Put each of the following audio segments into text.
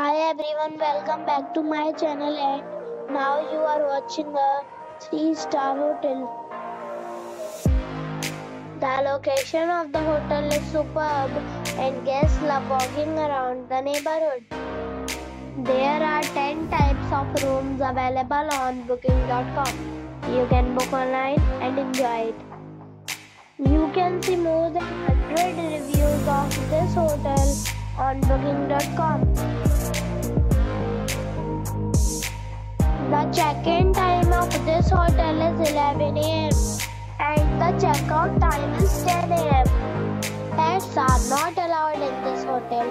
Hi everyone, welcome back to my channel and now you are watching a 3 star hotel. The location of the hotel is superb and guests love walking around the neighborhood. There are 10 types of rooms available on booking.com. You can book online and enjoy it. You can see more than 100 reviews of this hotel on booking.com. check-in time of this hotel is 11 am and the checkout time is 10 am. Pets are not allowed in this hotel.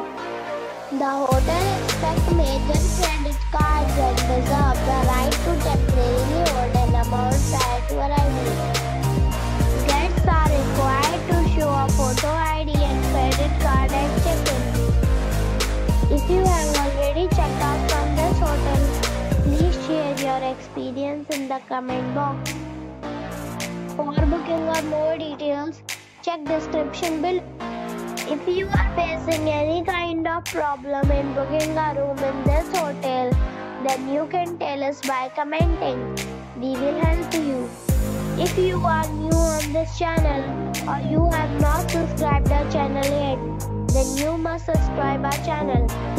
The hotel expects major credit cards and reserves the right to temporarily hold an amount prior to arrival. Guests are required to show a photo ID and credit card at experience in the comment box. For booking or more details, check description below. If you are facing any kind of problem in booking a room in this hotel, then you can tell us by commenting. We will help you. If you are new on this channel or you have not subscribed our channel yet, then you must subscribe our channel